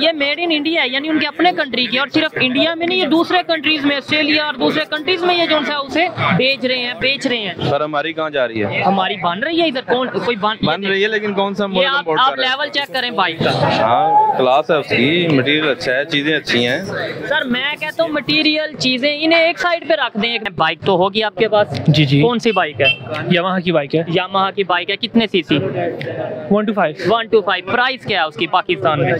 ये made in India है यानी उनके अपने कंट्री की और सिर्फ़ इंडिया में नहीं ये दूसरे कंट्रीज़ में ऑस्ट्रेलिया और दूसरे कंट्रीज़ में ये जो सा उसे बेच रहे हैं बेच रहे हैं। सर हमारी कहाँ जा रही है? हमारी बन रही है इधर कौन कोई बन बन रही है लेकिन कौन सा आप, आप हैं? लेवल चेक करें बाइक का हाँ क्लास है उसकी मटेरियल अच्छा है चीज़ें अच्छी हैं। सर मैं कहता हूँ मटेरियल चीज़ें इन्हें एक साइड पे रख दें। बाइक तो होगी आपके पास। जी जी। कौन सी बाइक है? यामाहा की बाइक है। यामाहा की बाइक है कितने CC one two five one two five price क्या है उसकी पाकिस्तान में?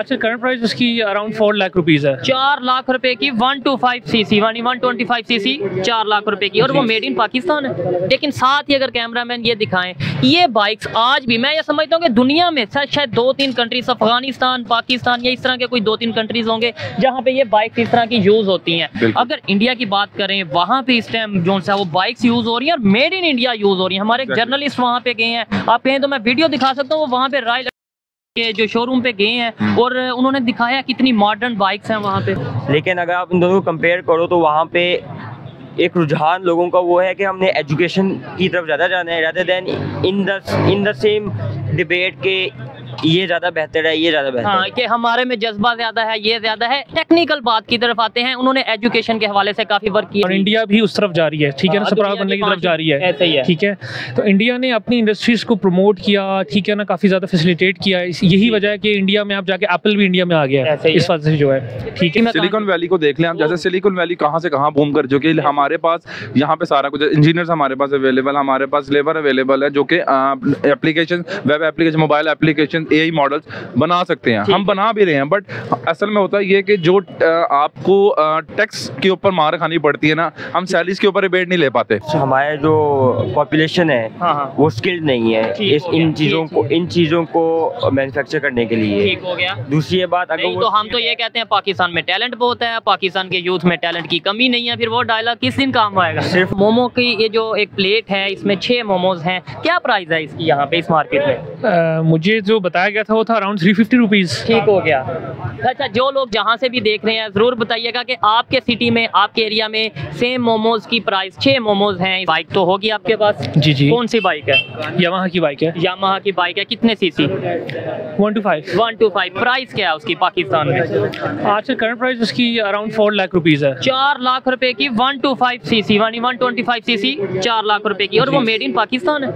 आज से करंट प्राइस उसकी अराउंड फोर लाख रुपीज़ है। चार लाख रुपए की one two five C C one one twenty five C C चार लाख रुपए की। और वो मेड इन पाकिस्तान है। लेकिन साथ ही अगर कैमरामैन ये दिखाएँ ये बाइक्स आज भी मैं ये समझता हूँ कि दुनिया में शायद शायद दो तीन कंट्रीज़ अफ़गानिस्तान पाकिस्तान या इस तरह के कोई दो तीन कंट्रीज़ होंगे जहाँ पे ये बाइक्स इस तरह की यूज़ होती हैं। अगर इंडिया की बात करें वहाँ पे इस टाइम जो सा वो बाइक्स यूज़ हो रही है और मेड इन इंडिया यूज़ हो रही है। हमारे. जर्नलिस्ट वहाँ पे गए हैं। आप कहें तो मैं वीडियो दिखा सकता हूँ वो वहाँ पे रॉयल के जो शोरूम पे गए हैं और उन्होंने दिखाया कितनी मॉडर्न बाइक्स हैं वहाँ पे। लेकिन अगर आप इन दोनों को कंपेयर करो तो वहाँ पे एक रुझान लोगों का वो है कि हमने एजुकेशन की तरफ़ ज़्यादा जाना है rather than in the in the same debate के ये ज़्यादा बेहतर है ये ज़्यादा बेहतर हाँ कि हमारे में जज्बा ज़्यादा है ये ज़्यादा है। टेक्निकल बात की तरफ़ आते हैं। उन्होंने एजुकेशन के हवाले से काफ़ी वर्क किया। और इंडिया भी उस तरफ़ जा रही है ठीक है ना? हाँ, सप्राह बनने की तरफ़ जा रही है? ऐसे ही है। ठीक है? तो इंडिया ने अपनी इंडस्ट्रीज़ को प्रमोट किया ठीक है ना? काफ़ी ज़्यादा फैसिलिटेट किया। यही वजह है कि इंडिया में आप जाके एप्पल भी इंडिया में आ गया इस वजह से जो है। ठीक है? सिलिकॉन वैली को देख लें आप। जैसे सिलिकॉन वैली कहाँ से कहाँ बूम कर चुकी है हमारे पास यहाँ पे सारा कुछ इंजीनियर्स हमारे पास अवेलेबल हमारे पास लेबर अवेलेबल है जो कि application web application mobile application A models बना सकते हैं। हम बना भी रहे हैं बट असल में होता है ये कि जो आपको टैक्स के ऊपर मार खानी पड़ती है ना हम सैलरीज के ऊपर रिबेट नहीं ले पाते। तो हमारे जो पॉपुलेशन है हाँ हाँ। वो स्किल्ड नहीं है इस इन चीज़ों को इन चीज़ों को मैन्युफैक्चर करने के लिए। ठीक हो गया। दूसरी ये बात अगर तो हम तो ये कहते हैं पाकिस्तान में टैलेंट बहुत है पाकिस्तान के यूथ में टैलेंट की कमी नहीं है फिर वो डायलॉग किस दिन काम आएगा? सिर्फ़ मोमो की ये जो एक प्लेट है इसमें छह मोमोज हैं क्या प्राइस है इसकी यहाँ पे इस मार्केट में? मुझे जो बताया गया था वो था अराउंड थ्री फिफ्टी रुपीज़ ठीक हो गया। अच्छा जो लोग जहाँ से भी देख रहे हैं ज़रूर बताइएगा कि आपके सिटी में आपके एरिया में सेम मोमोज की प्राइस छह मोमोज हैं। बाइक तो होगी आपके पास। जी जी। कौन सी बाइक है? यामाहा की बाइक है। यामाहा की बाइक है। कितने CC one two five one two five price क्या है उसकी पाकिस्तान में? आज से करंट प्राइस उसकी अराउंड फोर लाख रुपीज़ है। चार लाख रुपए की one two five C C one one twenty five C C चार लाख रुपए की। और वो मेड इन पाकिस्तान है।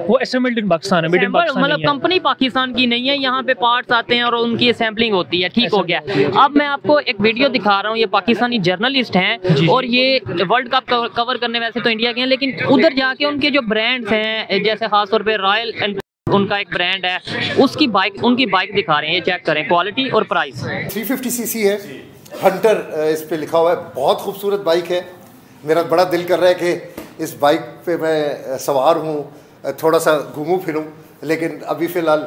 वो असेंबल्ड इन पाकिस्तान है मतलब कंपनी पाकिस्तान की नहीं है यहाँ पे पार्ट्स आते हैं और उनकी सैम्पलिंग होती है ठीक हो गया। अब मैं आपको एक वीडियो दिखा रहा हूँ ये पाकिस्तानी जर्नलिस्ट हैं और ये वर्ल्ड कप कवर करने वैसे तो इंडिया के हैं लेकिन उधर जाके उनके जो ब्रांड्स हैं जैसे खासतौर पे रॉयल एंड उनका एक ब्रांड है उसकी बाइक उनकी बाइक दिखा रहे हैं ये चेक करें क्वालिटी और प्राइस 350 सीसी है हंटर इस पे लिखा हुआ है बहुत खूबसूरत बाइक है। मेरा बड़ा दिल कर रहा है कि इस बाइक पे मैं सवार हूँ थोड़ा सा घूमूं फिरूं लेकिन अभी फ़िलहाल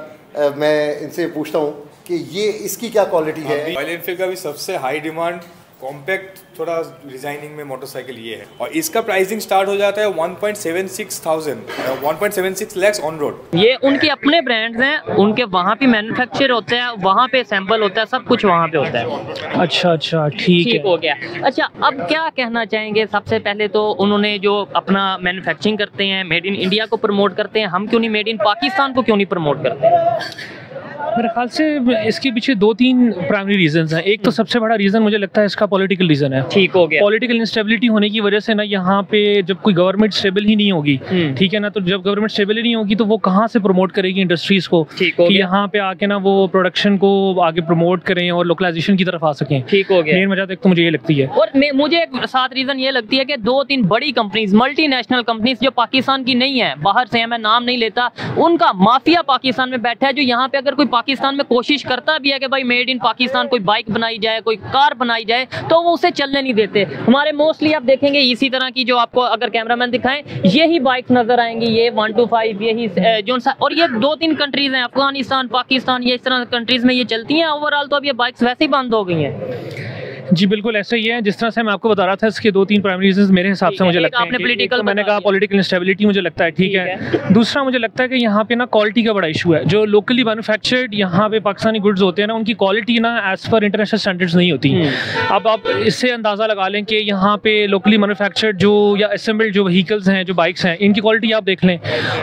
मैं इनसे पूछता हूँ कि ये, इसकी क्या क्वालिटी है? रॉयल इनफील्ड का भी सबसे हाई डिमांड कॉम्पैक्ट थोड़ा डिज़ाइनिंग में मोटरसाइकिल ये है। और इसका प्राइसिंग स्टार्ट हो जाता है 1.76 थाउज़ेंड 1.76 लैक्स ऑन रोड ये उनके अपने ब्रांड्स हैं उनके वहाँ पे मैन्युफैक्चर होता है वहाँ पे सैंपल होता है सब कुछ वहाँ पे होता है। अच्छा अच्छा ठीक ठीक है। हो गया। अच्छा अब क्या कहना चाहेंगे? सबसे पहले तो उन्होंने जो अपना मैन्युफैक्चरिंग करते हैं मेड इन इंडिया को प्रमोट करते हैं हम क्यों नहीं मेड इन पाकिस्तान को क्यों नहीं प्रमोट करते मेरे ख्याल से इसके पीछे दो तीन प्राइमरी रीजंस हैं। एक तो सबसे बड़ा रीज़न मुझे लगता है इसका पॉलिटिकल रीज़न है। ठीक हो गया। पॉलिटिकल इंस्टेबिलिटी होने की वजह से ना यहाँ पे जब कोई गवर्नमेंट स्टेबल ही नहीं होगी हम्म। ठीक है ना तो जब गवर्नमेंट स्टेबल ही नहीं होगी तो वो कहाँ से प्रमोट करेगी इंडस्ट्रीज़ को? कि यहाँ पे आके ना वो प्रोडक्शन को आगे प्रमोट करें और लोकलाइजेशन की तरफ़ आ सकें। ठीक हो गया। मेन वजह तो तो मुझे ये लगती है। और मुझे एक साथ रीजन ये लगती है कि दो तीन बड़ी कंपनीज़ मल्टीनेशनल कंपनीज़ जो पाकिस्तान की नहीं है बाहर से मैं नाम नहीं लेता उनका माफिया पाकिस्तान में बैठा है जो यहाँ पे अगर कोई पाकिस्तान में कोशिश करता भी है कि भाई मेड इन पाकिस्तान कोई बाइक बनाई जाए, कोई कार बनाई जाए तो वो उसे चलने नहीं देते। हमारे मोस्टली आप देखेंगे इसी तरह की जो आपको अगर कैमरामैन दिखाएँ, यही बाइक नज़र आएँगी, ये वन टू फाइव, यही जो और ये दो तीन कंट्रीज़ हैं, अफ़गानिस्तान, पाकिस्तान, ये इस तरह कंट्रीज़ में ये चलती हैं। ओवरऑल तो अब ये बाइक्स वैसे ही बंद हो गई हैं। जी बिल्कुल ऐसा ही है। जिस तरह से मैं आपको बता रहा था इसके दो तीन प्राइमरी रीजंस मेरे हिसाब से मुझे लगता है एक तो मैंने कहा। पॉलिटिकल इंस्टेबिलिटी मुझे लगता है ठीक है। दूसरा मुझे लगता है कि यहाँ पे ना क्वालिटी का बड़ा इशू है। जो लोकली मैन्युफैक्चर्ड यहाँ पे पाकिस्तानी गुड्स होते हैं ना उनकी क्वालिटी ना एज पर इंटरनेशनल स्टैंडर्ड्स नहीं होती। हम्म। अब आप इससे अंदाज़ा लगा लें कि यहाँ पे लोकली मैन्युफैक्चर्ड जो या असेंबल्ड जो व्हीकल्स हैं जो बाइक्स हैं इनकी क्वालिटी आप देख लें।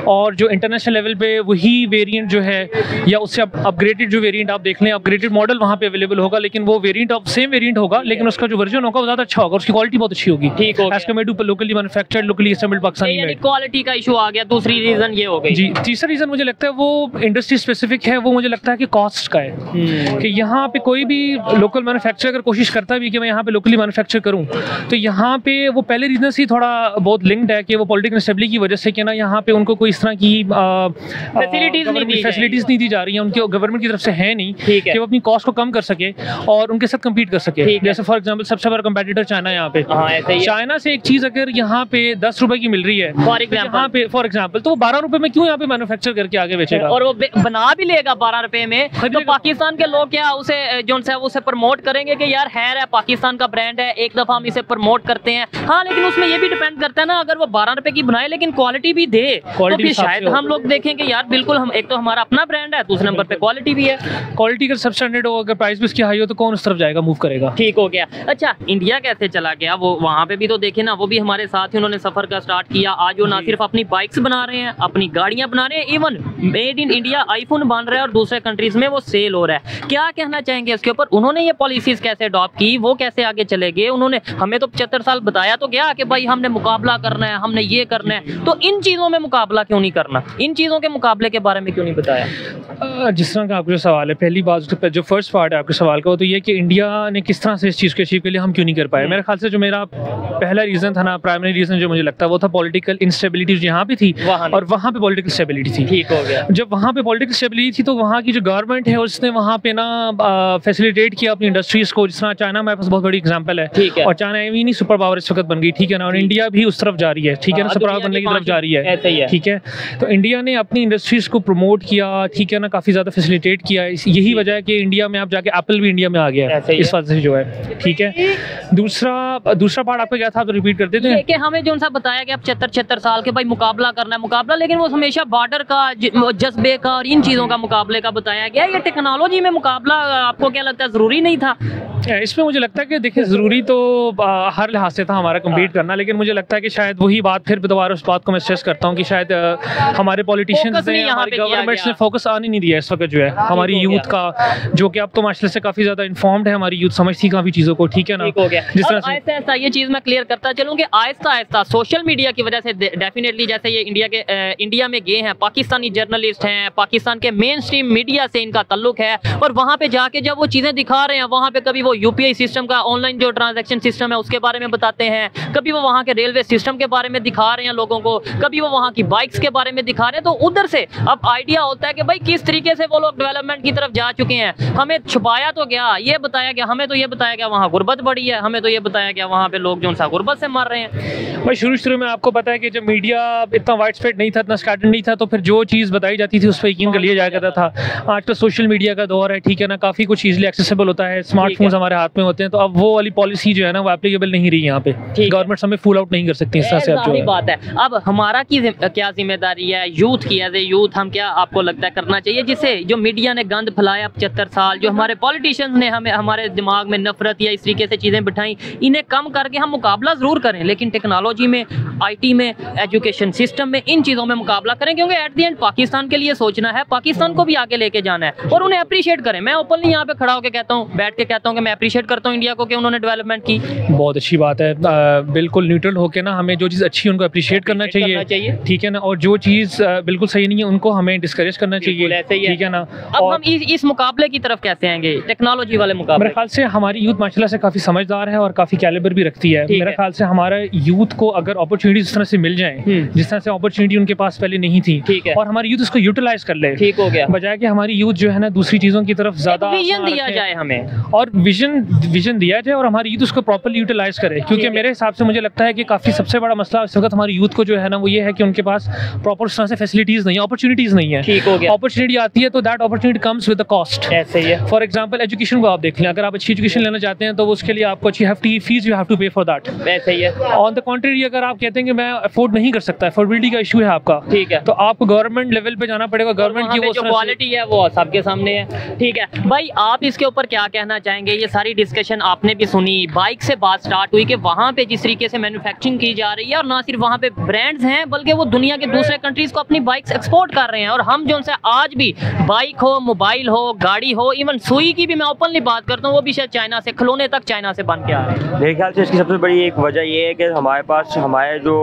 और जो इंटरनेशनल लेवल पे वही वेरिएंट जो है या उससे अपग्रेडेड जो वेरिएंट आप देख लें अपग्रेडेड मॉडल वहाँ पे अवेलेबल होगा लेकिन वो वेरिएंट ऑफ़ सेम वेरिएंट होगा। लेकिन उसका जो वर्जन होगा वो ज़्यादा अच्छा होगा उसकी क्वालिटी बहुत अच्छी होगी। ठीक हो as compare to locally manufactured locally assembled Pakistani made quality का इशू आ गया दूसरी रीजन ये हो गई। जी तीसरा रीज़न मुझे लगता है वो इंडस्ट्री स्पेसिफिक है वो मुझे लगता है कि कॉस्ट का है। हम्म। कि यहाँ पे कोई भी लोकल मैन्युफैक्चर अगर कोशिश करता भी कि मैं यहाँ पे लोकली मैन्युफैक्चर करूँ तो यहाँ पे वो पहले रीजन से ही थोड़ा बहुत लिंक्ड है कि वो पॉलिटिकल स्टेबिलिटी की वजह से कि ना यहाँ पे उनको कोई इस तरह की Facilities नहीं फैसिलिटीज़ नहीं दी जा रही है उनके गवर्नमेंट की तरफ़ से है नहीं कि वो अपनी कॉस्ट को कम कर सके और उनके साथ कम्पीट कर सके। जैसे फॉर एग्ज़ाम्पल सबसे बड़ा कंपेटिटर चाइना यहाँ पे। हाँ ऐसे। चाइना से एक चीज़ अगर यहाँ पे दस रुपए की मिल रही है For तो यहाँ पे फॉर एग्ज़ाम्पल तो वो बारह रुपए में क्यों यहाँ पे मैनुफेक्चर करके आगे बेचेगा? और वो बना भी लेगा बारह रुपए में। तो पाकिस्तान के लोग क्या उसे जो है उसे प्रमोट करेंगे कि यार हैर है पाकिस्तान का ब्रांड है एक दफ़ा हम इसे प्रमोट करते हैं। हाँ लेकिन उसमें ये भी डिपेंड करता है ना अगर वो बारह रुपए की बनाए लेकिन क्वालिटी भी दे तो फिर शायद हम लोग देखें कि यार बिल्कुल हम एक तो हमारा अपना ब्रांड है दूसरे नंबर पे क्वालिटी भी है। क्वालिटी अगर सब स्टैंडर्ड हो अगर प्राइस भी उसकी हाई हो तो कौन उस तरफ़ जाएगा मूव करेगा? ठीक हो गया। अच्छा इंडिया कैसे चला गया? वो वहाँ पे भी तो देखे ना वो भी हमारे साथ ही उन्होंने सफ़र का स्टार्ट किया। आज वो ना सिर्फ़ अपनी बाइक्स बना रहे हैं अपनी गाड़ियाँ बना रहे हैं even made in India iPhone बन रहा है और दूसरे कंट्रीज़ में वो सेल हो रहा है। क्या कहना चाहेंगे इसके ऊपर? उन्होंने ये पॉलिसीज़ कैसे अडॉप्ट की? वो कैसे आगे चले गए? उन्होंने हमें तो पचहत्तर साल बताया तो गया कि भाई हमने मुकाबला करना है हमने ये करना है। तो इन चीज़ों में मुकाबला क्यों नहीं करना? इन चीज़ों के मुकाबले के बारे में क्यों नहीं बताया? जिस तरह का आपका जो सवाल है पहली बात जो फ़र्स्ट पार्ट है आपके सवाल का वो तो ये कि इंडिया ने किस तरह से इस चीज़ को अचीव के लिए हम क्यों नहीं कर पाए? मेरे ख्याल से जो मेरा पहला रीज़न था ना प्राइमरी रीज़न जो मुझे लगता है वो था पॉलिटिकल इंस्टेबिलिटी जो यहाँ पे थी वहाँ और वहाँ पे पॉलिटिकल स्टेबिलिटी थी। ठीक हो गया। जब वहाँ पे पॉलिटिकल स्टेबिलिटी थी तो वहाँ की जो गवर्नमेंट है उसने वहाँ पे ना फैसिलिटेट किया अपनी इंडस्ट्रीज़ को जिस तरह चाइना मेरे पास बहुत बड़ी एग्ज़ाम्पल है। और चाइना एवी नहीं सुपर पावर इस वक्त बन गई ठीक है ना? और इंडिया भी उस तरफ़ जा रही है ठीक है ना? हाँ, सुपर पावर बनने की तरफ़ जा रही है ही है। ठीक है? तो इंडिया ने अपनी इंडस्ट्रीज़ को प्रमोट किया ठीक है ना? काफ़ी ज़्यादा फैसिलिटेट किया। यही वजह है कि इंडिया में आप जाके एप्पल भी इंडिया में आ गया है इस वजह से जो है। ठीक है। दूसरा दूसरा पार्ट आपको क्या था? आप तो रिपीट करते थे। कि हमें जो सा बताया कि पचहत्तर छहत्तर साल के भाई मुकाबला करना है, मुकाबला, लेकिन वो हमेशा बॉर्डर का जज्बे का और इन चीज़ों का मुकाबले का बताया गया। ये टेक्नोलॉजी में मुकाबला आपको क्या लगता है ज़रूरी नहीं था? इसमें मुझे लगता है कि देखिए ज़रूरी तो आ, हर लिहाज से था हमारा हाँ। कम्पीट करना लेकिन मुझे लगता है कि शायद वही बात फिर दोबारा उस बात को मैं स्ट्रेस करता हूँ कि शायद आ, हमारे पॉलिटिशियंस ने हमारी गवर्नमेंट्स ने फोकस आने नहीं दिया इस वक्त जो है। हमारी यूथ का जो कि अब तो माशाल्लाह से काफ़ी ज़्यादा इन्फॉर्म्ड है हमारी यूथ समझती है काफ़ी चीज़ों को ठीक है ना? हो जिस तरह से आहिस्ता आहिस्ता ये चीज़ मैं क्लियर करता चलूँ कि आहिस्ता आहिस्ता सोशल मीडिया की वजह से डेफिनेटली जैसे ये इंडिया के इंडिया में गए हैं पाकिस्तानी जर्नलिस्ट हैं पाकिस्तान के मेन स्ट्रीम मीडिया से इनका तल्लुक है और वहाँ पे जाके जब वो चीज़ें दिखा रहे हैं वहाँ पर कभी वो यूपीआई सिस्टम का ऑनलाइन जो ट्रांजैक्शन सिस्टम है उसके बारे में बताते हैं। कभी वो वहाँ के रेलवे सिस्टम के बारे में दिखा रहे हैं लोगों को कभी वो वहाँ की बाइक्स के बारे में दिखा रहे हैं तो उधर से अब आइडिया होता है कि भाई किस तरीके से वो लोग डेवलपमेंट की तरफ़ जा चुके हैं। हमें छुपाया तो गया ये बताया गया हमें तो ये बताया गया वहाँ गुर्बत बढ़ी है हमें तो ये बताया गया वहाँ पे लोग जो सा गुर्बत से मर रहे हैं। भाई शुरू शुरू में आपको पता है कि जब मीडिया इतना वाइड स्प्रेड नहीं था इतना स्कैटर्ड नहीं था तो फिर जो चीज़ बताई जाती थी उस पर यकीन कर लिया जाया करता था। आज तो सोशल मीडिया का दौर है ठीक है ना काफ़ी कुछ ईजिली एक्सेसिबल होता है स्मार्टफोन्स हमारे हाथ में होते हैं तो अब वो वाली पॉलिसी जो है ना वो एप्लीकेबल नहीं रही यहाँ पे। गवर्नमेंट हमें फुल आउट नहीं कर सकती इस तरह से अब बात है। अब हमारा की क्या ज़िम्मेदारी है? यूथ की एज ए यूथ हम क्या आपको लगता है करना चाहिए? जिसे जो मीडिया ने गंद फैलाया पचहत्तर साल जो हमारे पॉलिटिशियंस ने हमें हमारे दिमाग में नफरत या इस तरीके से चीज़ें बिठाई इन्हें कम करके हम मुकाबला ज़रूर करें। लेकिन टेक्नोलॉजी में आईटी में एजुकेशन सिस्टम में इन चीज़ों में मुकाबला करें क्योंकि एट दी एंड पाकिस्तान के लिए सोचना है पाकिस्तान को भी आगे लेके जाना है और उन्हें अप्रिशिएट करें। मैं ओपनली यहाँ पे खड़ा होकर कहता हूँ बैठ के कहता हूँ कि मैं अप्रिशिएट करता हूँ इंडिया को कि उन्होंने डेवलपमेंट की। बहुत अच्छी बात है। अ, बिल्कुल न्यूट्रल होकर ना हमें जो चीज़ अच्छी है उनको अप्रिशिएट करना चाहिए। ठीक है ना? और जो चीज़ बिल्कुल सही नहीं है उनको हमें डिस्करेज करना चाहिए। ठीक है ना? अब हम इस, मुकाबले की तरफ़ कैसे आएँगे? टेक्नोलॉजी वाले मुकाबले। मेरे ख्याल से हमारी यूथ माशाल्लाह से काफ़ी समझदार है और काफ़ी कैलिबर भी रखती है। मेरे ख्याल से हमारा यूथ को अगर अपॉर्चुनिटी इस तरह से मिल जाए हम्म। जिस तरह से अपॉर्चुनिटी उनके पास पहले नहीं थी और हमारी यूथ उसको यूटिलाइज कर ले ठीक हो गया। बजाय कि हमारी यूथ जो है ना दूसरी चीज़ों की तरफ़ ज़्यादा विजन दिया जाए हमें। और विजन विजन विजन दिया जाए और हमारी यूथ उसको प्रॉपरली यूटिलाइज करे। क्योंकि मेरे हिसाब से मुझे लगता है कि काफ़ी सबसे बड़ा मसला इस वक्त हमारी यूथ को जो है ना वो ये है कि उनके पास प्रॉपर उस तरह से फैसिलिटीज़ नहीं है अपॉर्चुनिटीज़ नहीं है। ठीक हो गया। अपॉर्चुनिटी आती है तो that opportunity comes with the cost ऐसे ही है। फॉर एग्ज़ाम्पल एजुकेशन को आप देख लें अगर आप अच्छी एजुकेशन लेना चाहते हैं तो उसके लिए आपको अच्छी hefty fees you have to pay for that वैसे ही है। ऑन द कॉन्ट्री अगर आप कहते हैं कि मैं अफोर्ड नहीं कर सकता अफोर्डेबिलिटी का इशू है आपका ठीक है। तो आपको गवर्नमेंट लेवल पे जाना पड़ेगा गवर्नमेंट की वो क्वालिटी है वो सबके सामने है। ठीक है। भाई आप इसके ऊपर क्या कहना चाहेंगे? ये सारी डिस्कशन आपने भी सुनी। बाइक से बात स्टार्ट हुई कि वहाँ पे जिस तरीके से मैन्युफैक्चरिंग की जा रही है और ना सिर्फ़ वहाँ पे ब्रांड्स हैं बल्कि वो दुनिया के दूसरे कंट्रीज़ को अपनी बाइक्स एक्सपोर्ट कर रहे हैं। और हम जो उनसे आज भी बाइक हो मोबाइल हो गाड़ी हो इवन सुई की भी मैं ओपनली बात करता हूँ वो भी शायद चाइना से खिलौने तक चाइना से बन के आ रहे हैं। मेरे ख्याल से इसकी सबसे बड़ी एक वजह ये है कि हमारे पास हमारे जो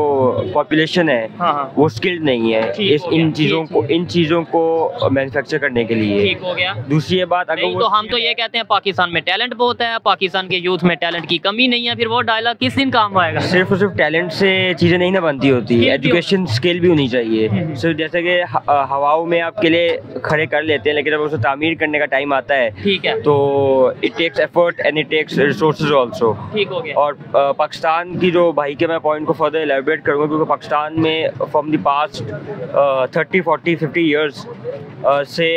पॉपुलेशन है हाँ हाँ। वो स्किल्ड नहीं है इस इन चीज़ों को इन चीज़ों को मैन्युफैक्चर करने के लिए। दूसरी बात अगर तो हम तो ये कहते हैं पाकिस्तान में टैलेंट बहुत है पाकिस्तान के यूथ में टैलेंट की कमी नहीं है फिर वो डायलॉग किस दिन काम आएगा? सिर्फ़ और सिर्फ़ टैलेंट से चीज़ें नहीं ना बनती होती एजुकेशन स्किल भी होनी चाहिए। सिर्फ़ जैसे कि हवाओं में आप किले खड़े कर लेते हैं लेकिन जब उसे तामीर करने का टाइम आता है ठीक है। तो it takes effort and it takes resources also ठीक हो गया। और पाकिस्तान की जो भाई के मैं पॉइंट को फर्दर एलेबरेट करूँगा क्योंकि पाकिस्तान में from the past thirty forty fifty years से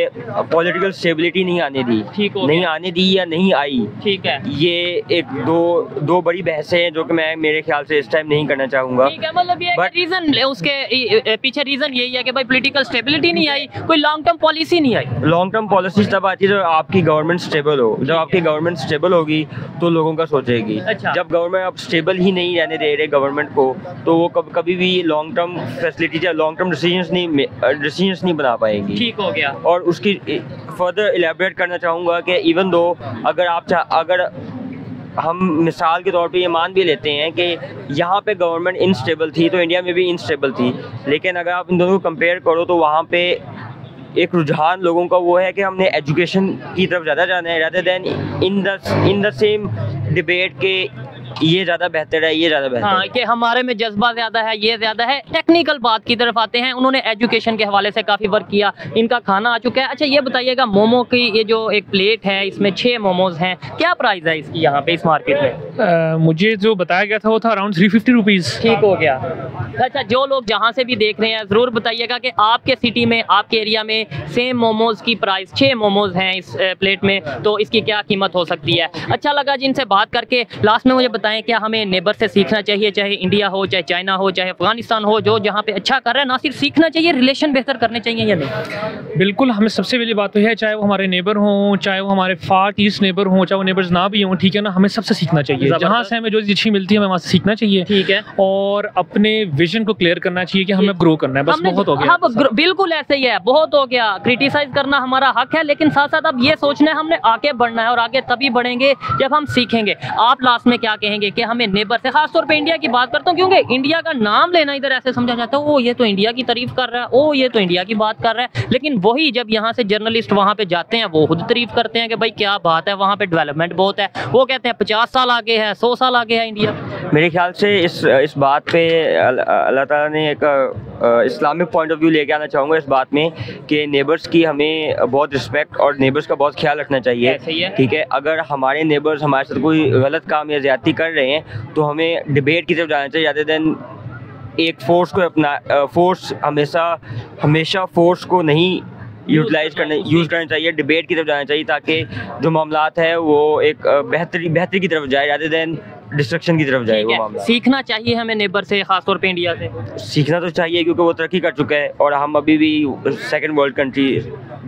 पॉलिटिकल स्टेबिलिटी नहीं आने दी। ठीक नहीं आने दी या नहीं आई ठीक है। ये एक दो दो बड़ी बहसें हैं जो कि मैं मेरे ख्याल से इस टाइम नहीं करना चाहूँगा। ठीक है मतलब ये But- रीजन उसके पीछे रीजन यही है कि भाई पॉलिटिकल स्टेबिलिटी नहीं आई कोई लॉन्ग टर्म पॉलिसी नहीं आई। लॉन्ग टर्म पॉलिसीज़ तब आती है जब आपकी गवर्नमेंट स्टेबल हो। जब आपकी गवर्नमेंट स्टेबल होगी तो लोगों का सोचेगी। अच्छा। जब गवर्नमेंट आप स्टेबल ही नहीं रहने दे रहे गवर्नमेंट को तो वो कब कभी भी लॉन्ग टर्म फैसिलिटीज़ या लॉन्ग टर्म डिसीजंस नहीं डिसीजंस नहीं बना पाएँगी। ठीक हो गया। और उसकी फर्दर इलेबरेट करना चाहूँगा कि इवन दो अगर आप चाह अगर हम मिसाल के तौर पे ये मान भी लेते हैं कि यहाँ पे गवर्नमेंट इनस्टेबल थी तो इंडिया में भी इनस्टेबल थी। लेकिन अगर आप इन दोनों को कंपेयर करो तो वहाँ पे एक रुझान लोगों का वो है कि हमने एजुकेशन की तरफ़ ज़्यादा जाना है rather than in the in the same debate के ये ज़्यादा बेहतर है ये ज़्यादा बेहतर हाँ कि हमारे में जज्बा ज़्यादा है ये ज़्यादा है। टेक्निकल बात की तरफ़ आते हैं। उन्होंने एजुकेशन के हवाले से काफ़ी वर्क किया। इनका खाना आ चुका है। अच्छा ये बताइएगा मोमो की ये जो एक प्लेट है इसमें छह मोमोज हैं। क्या प्राइस है इसकी यहाँ पे इस मार्केट में? मुझे जो बताया गया था वो था अराउंड थ्री फिफ्टी रुपीज़ ठीक हो गया। अच्छा जो लोग जहाँ से भी देख रहे हैं ज़रूर बताइएगा कि आपके सिटी में आपके एरिया में सेम मोमोज की प्राइस छः मोमोज हैं इस प्लेट में तो इसकी क्या कीमत हो सकती है? अच्छा लगा जिनसे बात करके। लास्ट में मुझे बताएँ क्या हमें नेबर से सीखना चाहिए चाहे इंडिया हो चाहे चाइना हो चाहे अफ़गानिस्तान हो जो जहाँ पे अच्छा कर रहा है ना सिर्फ़ सीखना चाहिए रिलेशन बेहतर करने चाहिए या नहीं? बिल्कुल हमें सबसे पहली बात तो है चाहे वो हमारे नेबर हों चाहे वो हमारे फार ईस्ट नेबर हों चाहे वो नेबर्स ना भी हों ठीक है ना हमें सबसे सीखना चाहिए। जहाँ से हमें जो अच्छी मिलती है हमें वहाँ से सीखना चाहिए। ठीक है। और अपने विजन को क्लियर करना चाहिए कि हमें ग्रो करना है बस बहुत हो गया। अब बिल्कुल ऐसे ही है बहुत हो गया। क्रिटिसाइज करना हमारा हक है लेकिन साथ साथ अब ये सोचना है हमने आगे बढ़ना है और आगे तभी बढ़ेंगे जब हम सीखेंगे। आप लास्ट में क्या कहेंगे कि हमें नेबर से, खासतौर पे इंडिया की बात करता हूँ, क्योंकि इंडिया का नाम लेना इधर ऐसे समझा जाता है, ओ, ये तो इंडिया की तारीफ़ कर रहा है, ओ, ये तो इंडिया की बात कर रहा है। लेकिन वही जब यहाँ से जर्नलिस्ट वहाँ पर जाते हैं, वो खुद तारीफ़ करते हैं कि भाई क्या बात है, वहाँ पर डेवलपमेंट बहुत है। वो कहते हैं पचास साल आगे है, सौ साल आगे है इंडिया। मेरे ख्याल से इस इस बात पे अल्लाह ताला ने एक इस्लामिक पॉइंट ऑफ़ व्यू लेके आना चाहूँगा इस बात में कि नेबर्स की हमें बहुत रिस्पेक्ट और नेबर्स का बहुत ख्याल रखना चाहिए। ठीक है? अगर हमारे नेबर्स हमारे साथ कोई गलत काम या ज्यादती कर रहे हैं तो हमें डिबेट की तरफ़ जाना चाहिए ज़्यादा देन एक फोर्स को अपना फोर्स हमेशा हमेशा फोर्स को नहीं यूटिलाइज करने यूज़ करना चाहिए डिबेट की तरफ़ जाना चाहिए ताकि जो मामलात है वो एक बेहतरी बेहतरी की तरफ़ जाए रादर देन डिस्ट्रक्शन की तरफ़ जाए वो मामला। सीखना चाहिए हमें नेबर से खासतौर पे इंडिया से। सीखना तो चाहिए क्योंकि वो तरक्की कर चुका है और हम अभी भी second world country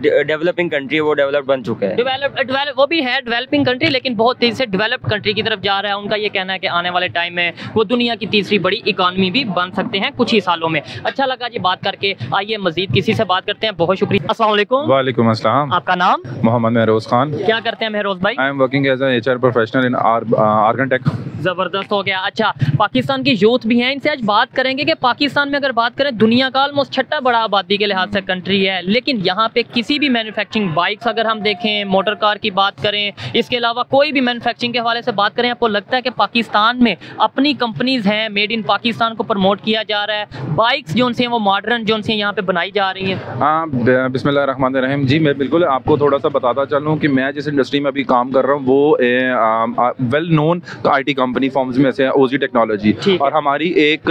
developing country है वो डेवलप बन चुका है। डेवलप डेवलप वो भी है डेवलपिंग कंट्री लेकिन बहुत तेज़ी से डेवलप कंट्री की तरफ़ जा रहा है। उनका ये कहना है कि आने वाले टाइम में वो दुनिया की तीसरी बड़ी इकानमी भी बन सकते हैं कुछ ही सालों में। अच्छा लगा जी बात करके। आइए मजीद किसी से बात करते हैं। बहुत शुक्रिया। अस्सलाम वालेकुम। वालेकुम अस्सलाम। आपका नाम? मोहम्मद महरोज खान। क्या करते हैं महरोज भाई? I am working as H R professional in Argon Tech ज़बरदस्त हो गया। अच्छा पाकिस्तान की यूथ भी हैं। इनसे आज बात करेंगे कि पाकिस्तान में अगर बात करें, दुनिया का ऑलमोस्ट छठा बड़ा आबादी के लिहाज से कंट्री है। लेकिन यहाँ पे किसी भी मैन्युफैक्चरिंग बाइक्स अगर हम देखें मोटर कार की बात करें, इसके अलावा कोई भी मैन्युफैक्चरिंग के हवाले से बात करें, आपको लगता है कि पाकिस्तान में अपनी कंपनीज़ हैं मेड इन पाकिस्तान को प्रमोट किया जा रहा है। बाइक्स जो से वो मॉडर्न जो से यहाँ पे बनाई जा रही हैं। हाँ बिस्मिल्लाह रहीम जी, मैं बिल्कुल आपको थोड़ा सा बताता चलूँ कि मैं जिस इंडस्ट्री में अभी काम कर रहा हूँ, वो well known IT company firms में से ओजी टेक्नोलॉजी और हमारी एक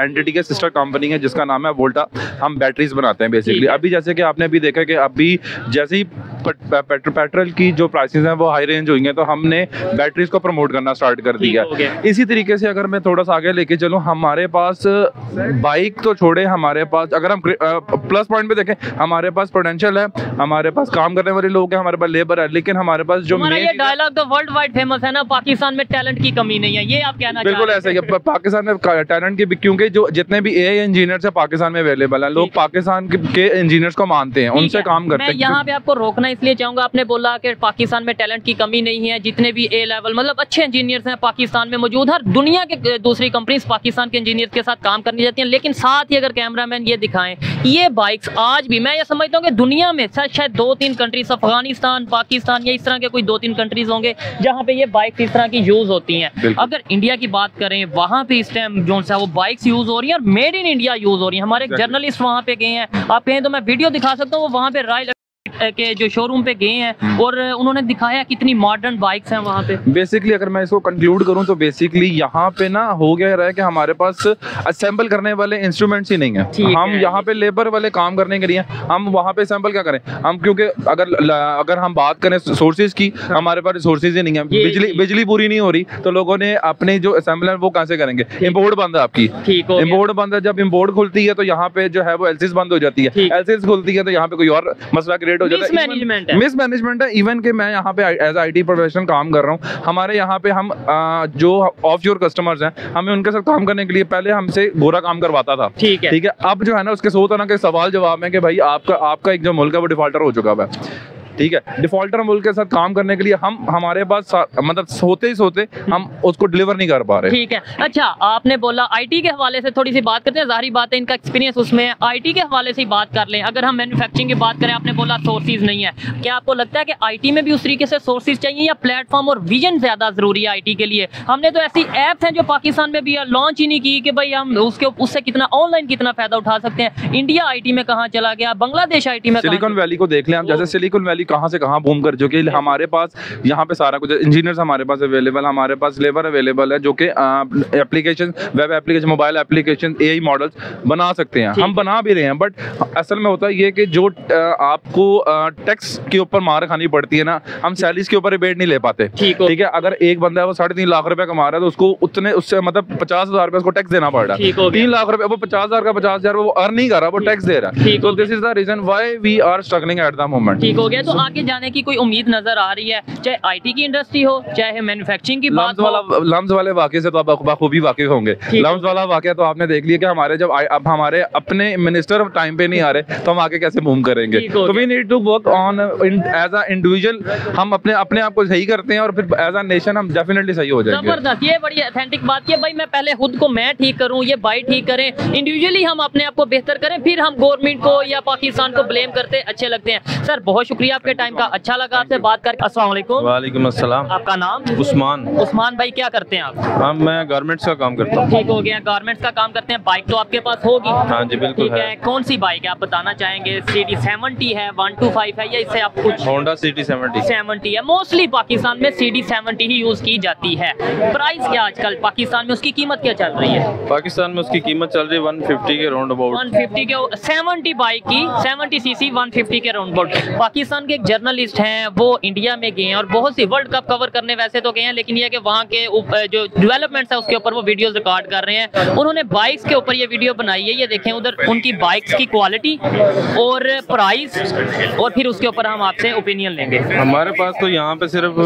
एंटिटी के सिस्टर कंपनी है जिसका नाम है वोल्टा हम बैटरीज बनाते हैं बेसिकली अभी जैसे कि आपने अभी देखा कि अभी जैसे ही पेट्रोल की जो प्राइसेस हैं वो हाई रेंज हुई हैं तो हमने बैटरीज को प्रमोट करना स्टार्ट कर दिया। इसी तरीके से अगर मैं थोड़ा सा आगे लेके चलूँ हमारे पास बाइक तो छोड़े हमारे पास अगर हम प्लस पॉइंट पे देखें हमारे पास पोटेंशियल है हमारे पास काम करने वाले लोग हैं हमारे पास लेबर है लेकिन हमारे पास जो डायलॉग तो वर्ल्ड वाइड फ़ेमस है ना पाकिस्तान में टैलेंट की कमी नहीं है ये आप कहना बिल्कुल ऐसा ही पाकिस्तान में टैलेंट की क्योंकि जो जितने भी ए इंजीनियर है पाकिस्तान में अवेलेबल है लोग पाकिस्तान के इंजीनियर्स को मानते हैं उनसे काम करते हैं। यहाँ पे आपको रोकना इसलिए चाहूँगा आपने बोला कि पाकिस्तान में टैलेंट की कमी नहीं है जितने भी ए लेवल मतलब अच्छे इंजीनियर्स हैं पाकिस्तान में मौजूद हर दुनिया के दूसरी कंपनीज़ पाकिस्तान के इंजीनियर के साथ काम करनी जाती हैं लेकिन साथ ही अगर कैमरामैन ये दिखाएँ ये बाइक्स आज भी मैं ये समझता हूँ कि दुनिया में शायद दो तीन कंट्रीज़ अफ़गानिस्तान पाकिस्तान या इस तरह के कोई दो तीन कंट्रीज़ होंगे जहाँ पे ये बाइक इस तरह की यूज़ होती हैं। अगर इंडिया की बात करें वहाँ पे इस टाइम जो सा वो बाइक्स यूज़ हो रही है और मेड इन इंडिया यूज़ हो रही है। हमारे जर्नलिस्ट वहाँ पे गए हैं। आप कहें तो मैं वीडियो दिखा सकता हूँ वहाँ पे रॉयल के जो शोरूम पे गए हैं हम्म। और उन्होंने दिखाया कितनी मॉडर्न बाइक्स हैं वहाँ पे। बेसिकली अगर मैं इसको कंक्लूड करूँ तो बेसिकली यहाँ पे ना हो गया रहा है कि हमारे पास असेंबल करने वाले इंस्ट्रूमेंट्स ही नहीं है। हम यहाँ पे लेबर वाले काम करने के लिए हम वहाँ पे असेंबल क्या करें? हम क्योंकि अगर अगर हम बात करें सोर्सेज की हमारे पास रिसोर्सेज ही नहीं है। बिजली बिजली पूरी नहीं हो रही तो लोगों ने अपने जो असेंबल है वो कैसे करेंगे? इम्पोर्ट बंद है आपकी। इम्पोर्ट बंद है जब इम्पोर्ट खुलती है तो यहाँ पे जो है वो एलसीज बंद हो जाती है। एलसीज खुलती है तो यहाँ पे कोई और मसला क्रिएट हो जाता है। मिसमैनेजमेंट है। मिसमैनेजमेंट है। इवन के मैं यहाँ पे एज आई टी प्रोफेशनल काम कर रहा हूँ। हमारे यहाँ पे हम जो ऑफ़ योर कस्टमर्स हैं हमें उनके साथ काम करने के लिए पहले हमसे गोरा काम करवाता था। ठीक है। ठीक है? अब जो है ना उसके सो तरह के सवाल जवाब है कि भाई आपका आपका एक जो मुल्क है वो डिफॉल्टर हो चुका है। ठीक है? डिफॉल्टर मुल्क के साथ काम करने के लिए हम हमारे पास मतलब सोते ही सोते हम उसको डिलीवर नहीं कर पा रहे। ठीक है। अच्छा आपने बोला आईटी के हवाले से थोड़ी सी बात करते हैं ज़ाहिर बात है इनका एक्सपीरियंस उसमें आईटी के हवाले से ही बात कर लें। अगर हम मैन्युफैक्चरिंग की बात करें आपने बोला सोर्सेज नहीं है। क्या आपको लगता है कि आई में भी उस तरीके से सोर्सेज चाहिए या प्लेटफॉर्म और विजन ज़्यादा ज़रूरी है आईटी के लिए? हमने तो ऐसी ऐप्स हैं जो पाकिस्तान में भी लॉन्च ही नहीं की कि भाई हम उसके उससे कितना ऑनलाइन कितना फ़ायदा उठा सकते हैं। इंडिया आईटी में कहाँ चला गया? बांग्लादेश आईटी में सिलिकॉन वैली को देख लें हम जैसे सिलिकॉन वैली कहाँ से कहाँ घूम कर चुके हमारे पास यहाँ पे सारा कुछ इंजीनियर्स हमारे पास अवेलेबल हमारे पास लेबर अवेलेबल है जो कि application web application mobile application AI models बना सकते हैं। हम बना भी रहे हैं बट असल में होता ये कि जो आपको टैक्स के ऊपर मार खानी पड़ती है ना हम सैलरीज के ऊपर रिबेट नहीं ले पाते। ठीक है। अगर एक बंदा है वो साढ़े तीन लाख रुपए कमा रहा है तो उसको उतने उससे मतलब पचास हज़ार रुपए उसको टैक्स देना पड़ रहा है। तीन लाख रुपए वो पचास हज़ार का पचास हज़ार वो अर्न नहीं कर रहा वो टैक्स दे रहा है। तो this is the reason why we are struggling at the moment ठीक हो गया तो आगे जाने की कोई उम्मीद नज़र आ रही है? चाहे आईटी की इंडस्ट्री हो चाहे मैन्युफैक्चरिंग की बात वाला लम्स वाले वाक्य से तो आप बखूबी वाकिफ होंगे। लम्स वाला वाक्य तो आपने देख लिया कि हमारे जब अब हमारे अपने मिनिस्टर टाइम पे नहीं आ रहे तो हम आगे कैसे मूव करेंगे? तो we need to work on as a individual हम अपने अपने आप को सही करते हैं और फिर एज अ नेशन हम डेफिनेटली सही हो जाएँगे। ज़बरदस्त ये बड़ी ऑथेंटिक बात है। भाई मैं पहले खुद को मैं ठीक करूँ ये भाई ठीक करें। इंडिविजुअली हम अपने आप को बेहतर करें फिर हम गवर्नमेंट को या पाकिस्तान को ब्लेम करते अच्छे लगते हैं। सर बहुत शुक्रिया आपके टाइम का अच्छा लगा आपसे बात कर अस्सलाम वालेकुम। अस्सलाम। आपका नाम? उस्मान। उस्मान भाई क्या करते हैं आप? हाँ मैं गारमेंट्स का काम करता हूँ। ठीक हो गया गारमेंट्स का काम करते हैं। बाइक तो आपके पास होगी। हाँ जी बिल्कुल है। कौन सी बाइक है? आप बताना चाहेंगे? सी डी सेवेंटी है वन टू फाइव है या इससे आप कुछ Honda C D seventy seventy है। मोस्टली पाकिस्तान में सी डी सेवेंटी ही यूज़ की जाती है। प्राइस क्या आजकल? पाकिस्तान में उसकी कीमत क्या चल रही है? पाकिस्तान में उसकी कीमत चल रही है वन फिफ्टी के राउंड अबाउट वन फिफ्टी के सेवेंटी बाइक की seventy C C one fifty के राउंड अबाउट पाकिस्तान के एक जर्नलिस्ट हैं वो इंडिया में गए हैं और बहुत सी वर्ल्ड कप कवर करने वैसे तो गए हैं लेकिन ये कि वहाँ के जो डेवलपमेंट्स है उसके ऊपर वो वीडियोस रिकॉर्ड कर रहे हैं। उन्होंने बाइक्स के ऊपर ये वीडियो बनाई है ये देखें उधर उनकी बाइक्स की क्वालिटी और प्राइस और फिर उसके ऊपर हम आपसे ओपिनियन लेंगे। हमारे पास तो यहाँ पे सिर्फ़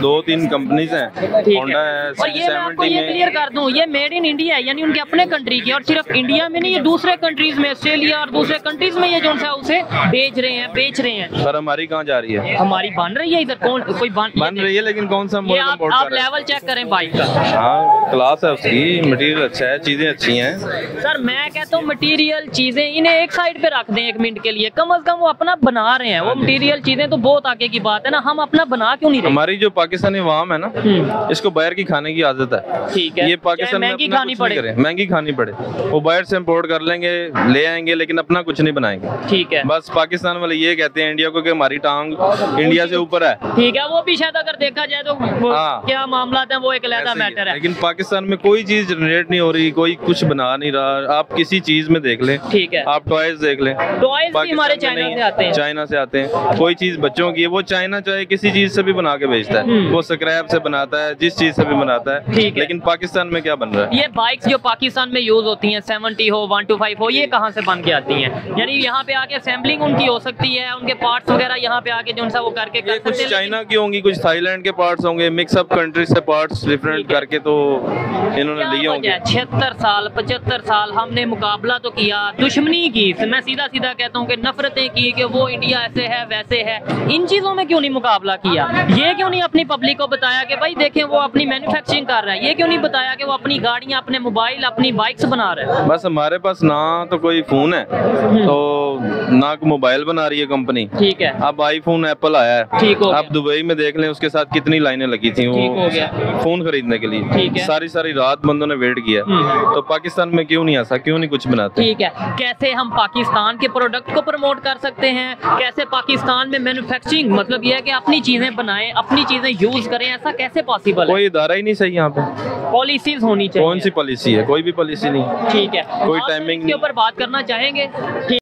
दो तीन कंपनीज़ हैं होंडा है। और ये मैं आपको ये क्लियर कर दूँ ये मेड इन इंडिया है यानी उनके अपने कंट्री की और सिर्फ़ इंडिया में नहीं ये दूसरे कंट्रीज़ में ऑस्ट्रेलिया और दूसरे कंट्रीज़ में ये जो है उसे बेच रहे हैं बेच रहे हैं। सर हमारी हमारी कहाँ जा रही है? हमारी बन रही है इधर? कौन कोई बन बन रही है लेकिन कौन सा ये मॉडल आप आप लेवल चेक करें बाइक का हाँ क्लास है उसकी मटेरियल अच्छा है चीज़ें अच्छी हैं। सर मैं कहता हूँ मटेरियल चीज़ें इन्हें एक साइड पे रख दें एक मिनट के लिए। कम से कम वो अपना बना रहे हैं। वो मटेरियल चीज़ें तो बहुत आगे की बात है ना हम अपना बना क्यों नहीं रहे? हमारी जो पाकिस्तानी वाम है ना हम्म, इसको बाहर की खाने की आदत है। ठीक है। ये पाकिस्तान महँगी खानी पड़े। महँगी खानी पड़े। वो बाहर से इम्पोर्ट कर लेंगे ले आएँगे लेकिन अपना कुछ नहीं बनाएँगे। ठीक है। बस पाकिस्तान वाले ये कहते हैं इंडिया को कि हमारी टांग इंडिया से ऊपर है। ठीक है वो भी शायद अगर देखा जाए तो हाँ। क्या मामला है वो एक अलहदा ही है। मैटर है। लेकिन पाकिस्तान में कोई चीज़ जनरेट नहीं हो रही कोई कुछ बना नहीं रहा। आप किसी चीज़ में देख लें। ठीक है। आप टॉयज देख लें। टॉयज भी हमारे चाइना से आते हैं। चाइना से आते हैं। कोई चीज़ बच्चों की है वो चाइना चाहे किसी चीज़ से भी बना के बेचता है। हम्म। वो स्क्रैप से बनाता है जिस चीज़ से भी बनाता है। ठीक लेकिन पाकिस्तान में क्या बन रहा है? ये बाइक्स जो पाकिस्तान में यूज़ होती हैं 70 हो 125 हो ये कहाँ से बन के आती हैं? यानी यहाँ पे आके असेंबलिंग उनकी हो सकती है उनके पार्ट्स वगैरह यहाँ पे आके जो वो करके कर कुछ चाइना की होंगी कुछ थाईलैंड के पार्ट्स होंगे मिक्स अप कंट्रीज़ से पार्ट्स डिफरेंट करके तो इन्होंने लिए होंगे। छिहत्तर साल पचहत्तर साल हमने मुकाबला तो किया दुश्मनी की। मैं सीधा सीधा कहता हूँ कि नफरतें की कि वो इंडिया ऐसे है वैसे है। इन चीज़ों में क्यों नहीं मुकाबला किया? ये क्यों नहीं अपनी पब्लिक को बताया कि भाई देखें वो अपनी मैन्युफैक्चरिंग कर रहा है। ये क्यों नहीं बताया कि वो अपनी गाड़ियाँ अपने मोबाइल अपनी बाइक्स बना रहा है? बस हमारे पास ना तो कोई फ़ोन है तो ना मोबाइल बना रही है कंपनी ठीक है। अब आईफोन एप्पल आया है। ठीक हो आप दुबई में देख लें उसके साथ कितनी लाइनें लगी थी वो फ़ोन खरीदने के लिए। सारी सारी रात बंदों ने वेट किया। हम्म। तो पाकिस्तान में क्यों नहीं ऐसा क्यों नहीं कुछ बनाते? ठीक है। कैसे हम पाकिस्तान के प्रोडक्ट को प्रमोट कर सकते हैं? कैसे पाकिस्तान में मैन्युफैक्चरिंग मतलब यह है कि अपनी चीज़ें बनाएँ अपनी चीज़ें यूज़ करें ऐसा कैसे पॉसिबल है? कोई इदारा ही नहीं सही यहाँ पे। पॉलिसीज़ होनी चाहिए। कौन सी पॉलिसी है? कोई भी पॉलिसी नहीं। ठीक है। कोई टाइमिंग के ऊपर बात करना चाहेंगे?